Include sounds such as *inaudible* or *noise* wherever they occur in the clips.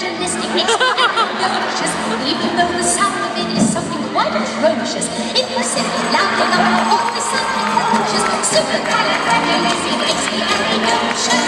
It's *laughs* ferocious, even though the sound of it is something quite atrocious. It was simply loud enough, all the sound ferocious, supercalifragilisticexpialidocious.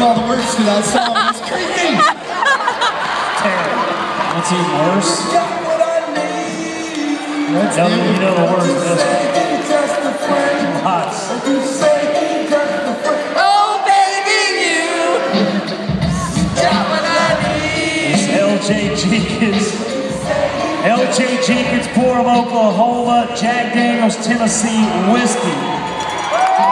all the words to that song. It's creepy. Terrible. What's even worse? That's No, it. you know the words to this one. Lots. Oh, baby, you got what I need. It's LJ Jenkins. LJ Jenkins, Porum, Oklahoma, Jack Daniels, Tennessee whiskey.